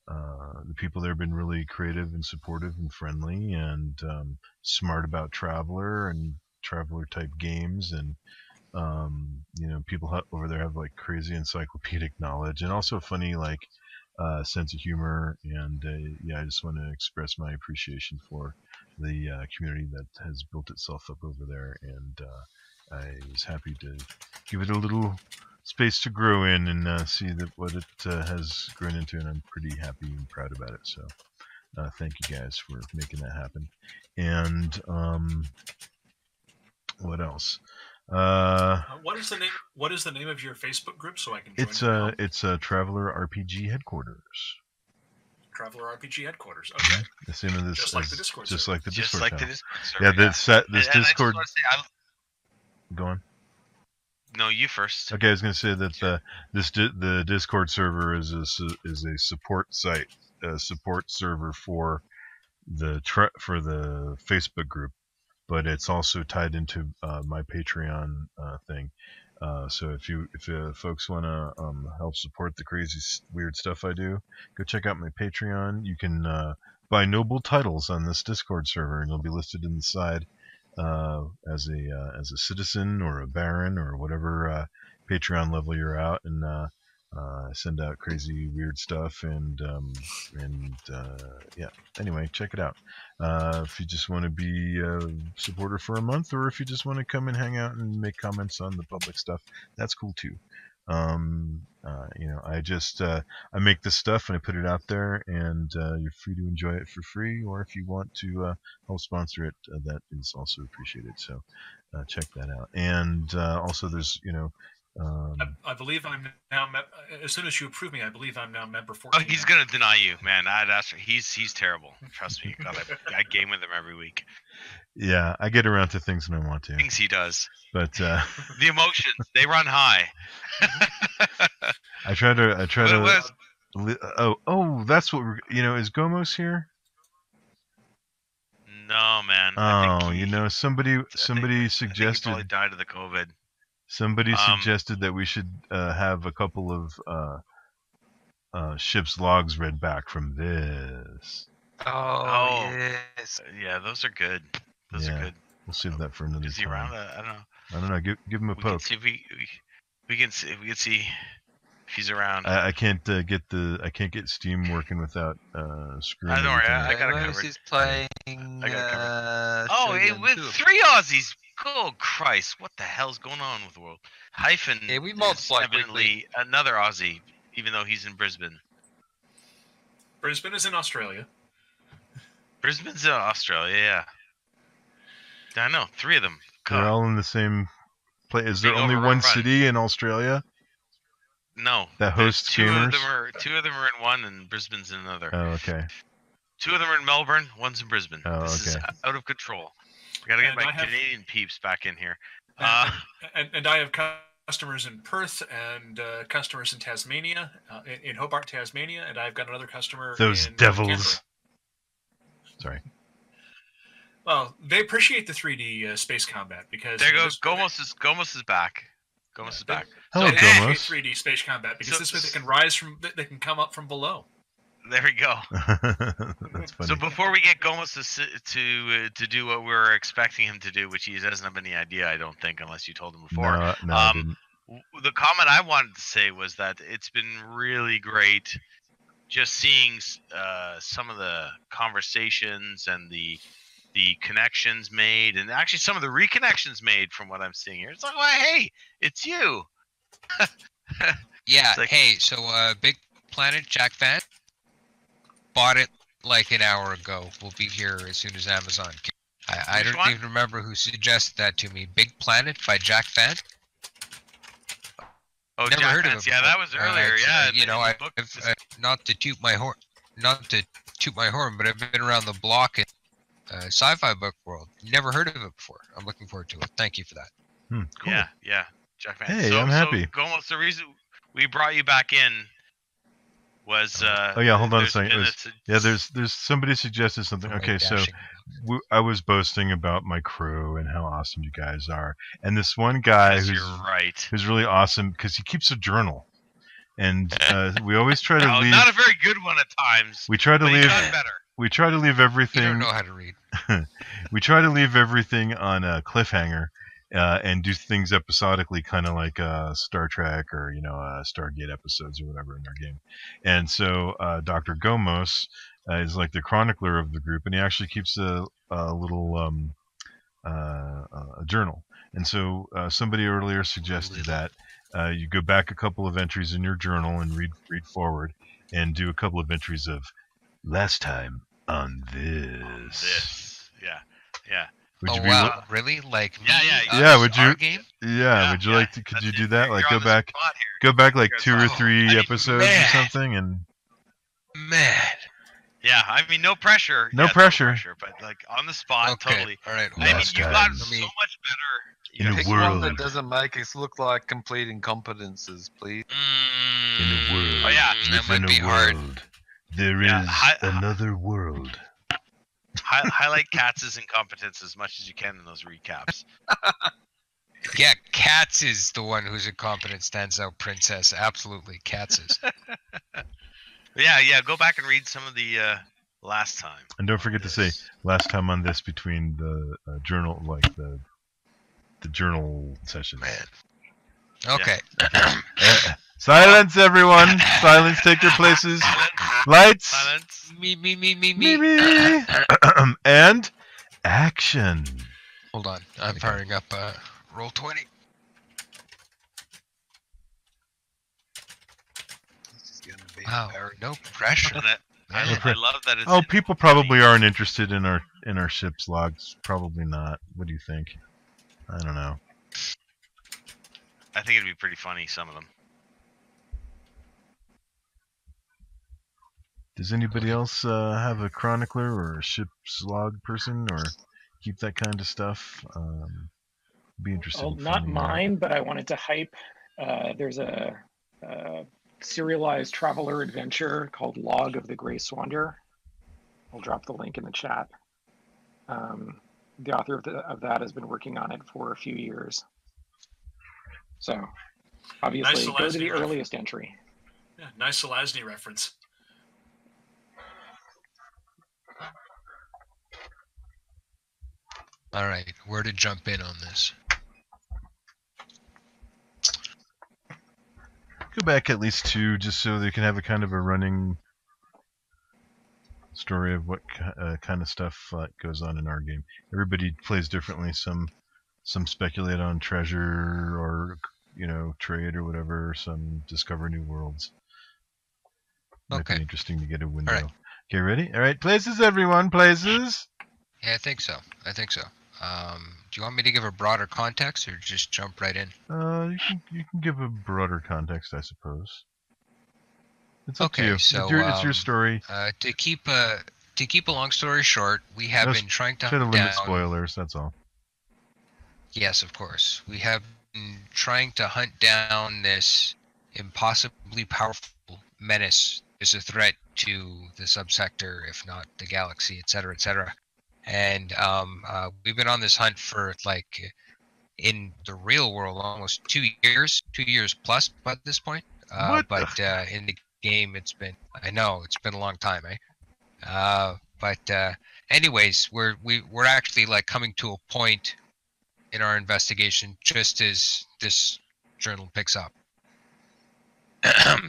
uh, the people there have been really creative and supportive and friendly and um, smart about Traveller and Traveller type games and um, you know people over there have like crazy encyclopedic knowledge and also funny like uh, sense of humor and uh, yeah i just want to express my appreciation for the uh, community that has built itself up over there and uh, i was happy to give it a little space to grow in and uh, see that what it uh, has grown into and i'm pretty happy and proud about it so thank you guys for making that happen. And um, what else uh, Uh, what is the name? What is the name of your Facebook group so I can join? it's it now? uh it's uh, Traveller RPG headquarters. Traveller RPG headquarters. Okay. The same as this, Just like the Discord just server. like the Just Discord. like the. Discord server. yeah, this set this And- and I just Discord. wanna say, Go on. no, you first. Okay, I was gonna say that the this di- the Discord server is a su- is a support site, a support server for the tra- for the Facebook group, but it's also tied into uh, my Patreon uh, thing. Uh, so if you if uh, folks want to um, help support the crazy weird stuff I do, go check out my Patreon. You can uh, buy noble titles on this Discord server, and you'll be listed in the side uh, as a as a citizen or a baron or whatever uh, Patreon level you're out, and uh, send out crazy weird stuff and um, and uh, yeah. Anyway, check it out. Uh, if you just want to be a supporter for a month, or if you just want to come and hang out and make comments on the public stuff, that's cool too. Um, uh, you know, I just uh, I make this stuff and I put it out there, and uh, you're free to enjoy it for free, or if you want to help sponsor it, that is also appreciated. So check that out. And also, there's you know. Um, I, I believe I'm now. Me- as soon as you approve me, I believe I'm now member for Oh, 14. he's gonna deny you, man. I, that's he's he's terrible. Trust me. God, I, I game with him every week. yeah, I get around to things when I want to, Things he does. but uh, The emotions they run high. I try to I try What- to. what is- li- Oh, oh, that's what we're. You know, is Gomos here? no, man. I Oh, think you know, somebody I think- somebody I think he suggested probably died of the COVID. Somebody um, suggested that we should uh, have a couple of uh, uh, ship's logs read back from this. Oh, Oh. yes. Yeah, those are good. Those Yeah. are good. We'll save that for another Is he time. around? Uh, I don't know. I don't know. Give give him a We can poke. see if we, we we can see we can see if he's around. I, I can't uh, get the I can't get Steam working without uh, screwing. I don't worry, everything I got it Notice covered. He's playing. I got it uh, oh, it, with too. three Aussies. Oh Christ! What the hell's going on with the world? Hyphen. Yeah, we is multiply evidently another Aussie, even though he's in Brisbane. Brisbane is in Australia. Brisbane's in Australia. Yeah. I know three of them. They're all in the same place. Is there Being only overrun. one city in Australia no. that host two gamers? of them are two of them are in one, and Brisbane's in another. Oh, okay. Two of them are in Melbourne. One's in Brisbane. Oh, this is okay. out of control. I gotta get And my have- Canadian peeps back in here. And, Uh, and, and I have customers in Perth and uh, customers in Tasmania, uh, in, in Hobart, Tasmania, and I've got another customer. Those in, devils. Canberra. Sorry. Well, they appreciate the 3D uh, space combat because there goes Gomos is Gomos is back. Gomos is back. Hello, they appreciate Gomos. 3D space combat because So- this way they can rise from, they- they can come up from below. There we go. That's funny. So before we get Gomez to to uh, to do what we are expecting him to do, which he doesn't have any idea, I don't think, unless you told him before. no, no, Um, w- the comment I wanted to say was that it's been really great just seeing uh, some of the conversations and the the connections made, and actually some of the reconnections made from what I'm seeing here. It's like, well, hey, it's you. Yeah. It's like- hey, so uh, Big Planet Jack Vance bought it like an hour ago. We'll be here as soon as Amazon. can- I, I don't one? even remember who suggested that to me. Big Planet by Jack Vance. Oh, Never Jack heard of it. Yeah, that was earlier. uh, yeah, you know, I, is- uh, not to toot my horn, not to toot my horn, but I've been around the block in uh, sci-fi book world. Never heard of it before. I'm looking forward to it. Thank you for that. Hmm, cool. Yeah, yeah, Jack Vance. Hey, so, I'm happy. So, Gomez, the reason we brought you back in was. Uh, Oh, yeah, hold on a second. Was- this- Yeah, there's there's somebody suggested something. Okay, so dashing- w- I was boasting about my crew and how awesome you guys are, and this one guy Yes, who's you're right. who's really awesome because he keeps a journal, and uh, we always try to No, leave. not a very good one at times. we try to leave. better. We try to leave everything. You don't know how to read. we try to leave everything on a cliffhanger uh, and do things episodically, kind of like uh, Star Trek or you know uh, Stargate episodes or whatever in our game. And so uh, Dr. Gomos uh, is like the chronicler of the group, and he actually keeps a, a little um, uh, a journal. And so uh, somebody earlier suggested that uh, you go back a couple of entries in your journal and read read forward, and do a couple of entries of last time on this. This, yeah, yeah. Would oh you be wow, really? Like Yeah, me, yeah, us, Yeah, would you- game? Yeah, would you yeah, like to? Could that's you it. do that? Like go back, go back like guys two or three I need- episodes or something, and Man. Yeah, I mean, no pressure. No yeah, pressure. but like on the spot, Okay. totally. All right. I mean, Last you got time. so me- much better. In You a got- Pick one world. that doesn't make us look like complete incompetences, please. in a Mm, world, Oh yeah, that within might be a hard. World, there is Yeah, hi- another world. Hi- highlight Katz's incompetence as much as you can in those recaps. Yeah, Katz is the one whose incompetent stands out. Princess, absolutely, Katz is. Yeah, yeah. Go back and read some of the uh, last time. And don't forget to say last time on this between the uh, journal, like the the journal sessions. Okay. Uh, silence, everyone! Silence. Take your places. Lights. Silence. Me, me, me, me, Me, me. me. and action. Hold on, I'm firing up uh, Roll20. This is gonna be Wow, no pressure. And it- I, I love that it's. Oh, people probably aren't interested in our in our ship's logs. Probably not. What do you think? I don't know. I think it'd be pretty funny. Some of them. Does anybody else uh, have a chronicler or a ship's log person or keep that kind of stuff? Um, be interested. Well, in not finding out. mine, but I wanted to hype. Uh, there's a, a serialized traveller adventure called Log of the Grayswandir. I'll drop the link in the chat. Um, the author of, the, of that has been working on it for a few years. So, obviously, go to the ref. earliest entry. Yeah, nice Zelazny reference. All right, where to jump in on this? Go back at least two, just so they can have a kind of a running story of what uh, kind of stuff uh, goes on in our game. Everybody plays differently. Some some speculate on treasure or you know trade or whatever. Some discover new worlds. Might Okay. be interesting to get a window. right. Okay, ready? All right, places, everyone, places. Yeah, I think so. I think so. Um, do you want me to give a broader context or just jump right in? Uh, you can you can give a broader context, I suppose. It's up Okay, to you. so, it's, your, it's your um, story. Uh, to keep a to keep a long story short, we have Just been trying to to hunt down. spoilers. That's all. Yes, of course. We have been trying to hunt down this impossibly powerful menace is a threat to the subsector, if not the galaxy, et cetera, et cetera. And um, uh, we've been on this hunt for like in the real world almost two years, two years plus by this point. Uh, but uh, in the game, it's been I know it's been a long time, eh? Uh, but uh, anyways, we're we, we're actually like coming to a point in our investigation just as this journal picks up.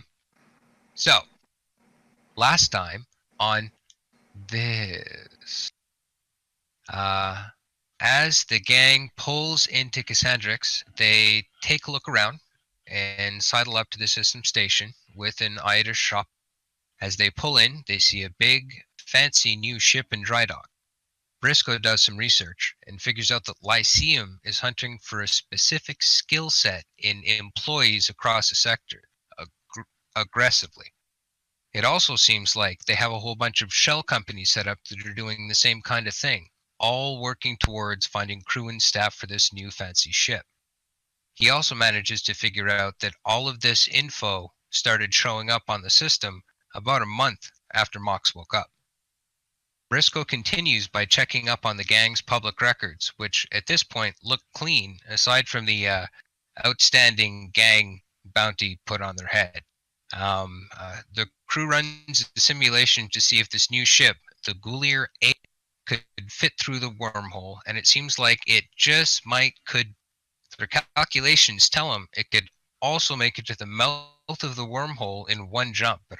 so, last time on this, uh, as the gang pulls into Cassandrix, they take a look around and sidle up to the system station with an to shop. As they pull in, they see a big, fancy new ship in dry dock. Briscoe does some research and figures out that Lyceum is hunting for a specific skill set in employees across the sector ag- aggressively. It also seems like they have a whole bunch of shell companies set up that are doing the same kind of thing, all working towards finding crew and staff for this new fancy ship. He also manages to figure out that all of this info started showing up on the system about a month after Mox woke up. Briscoe continues by checking up on the gang's public records, which at this point look clean, aside from the uh, outstanding gang bounty put on their head. Um, uh, the crew runs a simulation to see if this new ship, the Goulier 8, could fit through the wormhole, and it seems like it just might could. Their calculations tell them it could also make it to the mouth of the wormhole in one jump. But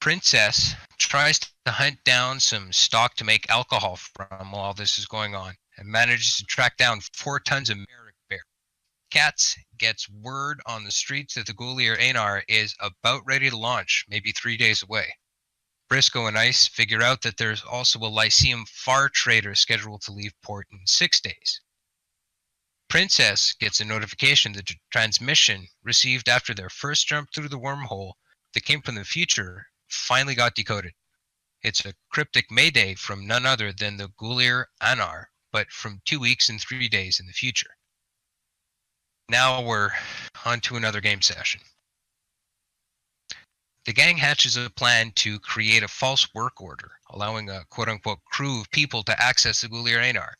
Princess tries to hunt down some stock to make alcohol from while this is going on and manages to track down four tons of Merrick beer. Katz gets word on the streets that the Goulier Anar is about ready to launch, maybe three days away. Briscoe and Ice figure out that there's also a Lyceum far trader scheduled to leave port in six days. Princess gets a notification that the transmission received after their first jump through the wormhole that came from the future finally got decoded. It's a cryptic mayday from none other than the Goulier Anar, but from two weeks and three days in the future. Now we're on to another game session. The gang hatches a plan to create a false work order, allowing a quote unquote crew of people to access the Goulier Anar.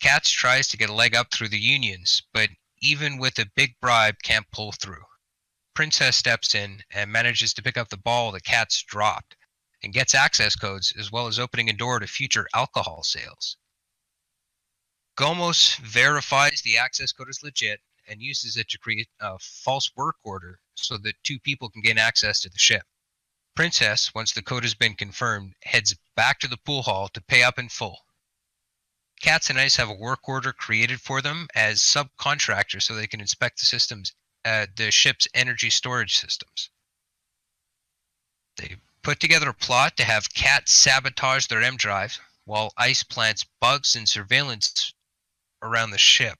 Katz tries to get a leg up through the unions, but even with a big bribe, can't pull through. Princess steps in and manages to pick up the ball that Katz dropped and gets access codes as well as opening a door to future alcohol sales. Gomos verifies the access code is legit and uses it to create a false work order so that two people can gain access to the ship. Princess, once the code has been confirmed, heads back to the pool hall to pay up in full. Katz and Ice have a work order created for them as subcontractors so they can inspect the systems, uh, the ship's energy storage systems. They put together a plot to have Cat sabotage their M drive while Ice plants bugs and surveillance around the ship.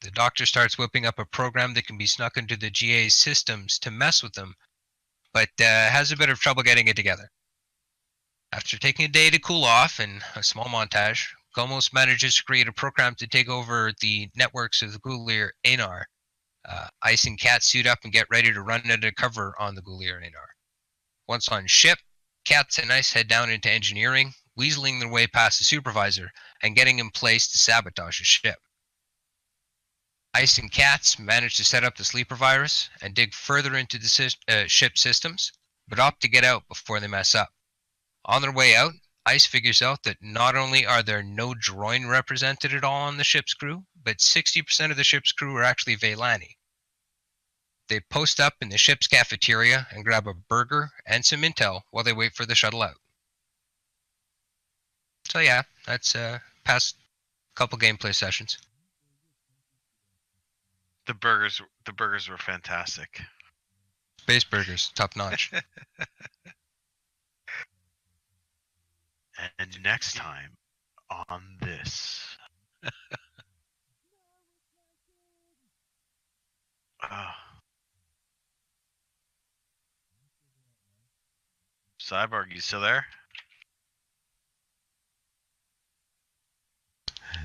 The doctor starts whipping up a program that can be snuck into the GA's systems to mess with them, but uh, has a bit of trouble getting it together. After taking a day to cool off and a small montage, Gomos manages to create a program to take over the networks of the Goulier Anar. Uh, Ice and Cat suit up and get ready to run under cover on the Goulier Anar. Once on ship, Cats and Ice head down into engineering, weaseling their way past the supervisor and getting in place to sabotage the ship. Ice and Cats manage to set up the sleeper virus and dig further into the uh, ship systems, but opt to get out before they mess up. On their way out, Ice figures out that not only are there no Droyne represented at all on the ship's crew, but 60% of the ship's crew are actually Vilani. They post up in the ship's cafeteria and grab a burger and some intel while they wait for the shuttle out. So yeah, that's uh past couple gameplay sessions. The burgers, the burgers were fantastic. Space burgers, top notch. And next time on this. Ah. Cyborg, you still there?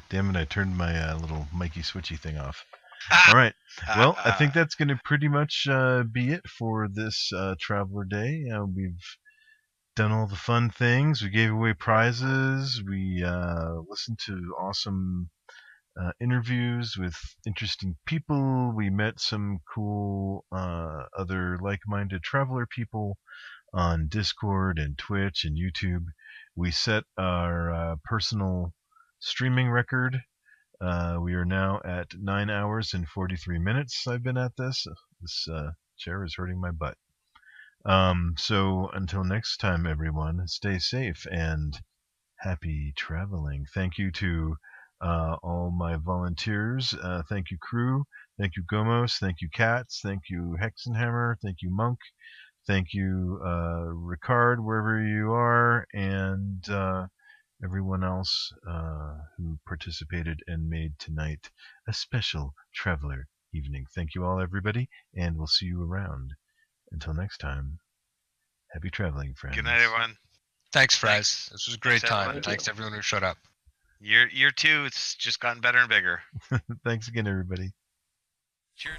Damn it! I turned my uh, little Mikey switchy thing off. All right. Well, I think that's going to pretty much uh, be it for this uh, Traveller Day. Uh, we've done all the fun things. We gave away prizes. We uh, listened to awesome uh, interviews with interesting people. We met some cool uh, other like-minded traveller people on Discord and Twitch and YouTube. We set our uh, personal streaming record. Uh, we are now at nine hours and 43 minutes. I've been at this. This uh, chair is hurting my butt. Um, so until next time, everyone, stay safe and happy traveling. Thank you to uh, all my volunteers. Uh, thank you, crew. Thank you, Gomos. Thank you, Cats. Thank you, Hexenhammer. Thank you, Monk. Thank you, uh, Ricard, wherever you are, and uh, everyone else uh, who participated and made tonight a special traveller evening. Thank you all, everybody, and we'll see you around. Until next time, happy traveling, friends. Good night, everyone. Thanks, Fraz. This was a great Thanks, time. everyone. Thanks to everyone who showed up. Year year two, it's just gotten better and bigger. Thanks again, everybody. Cheers.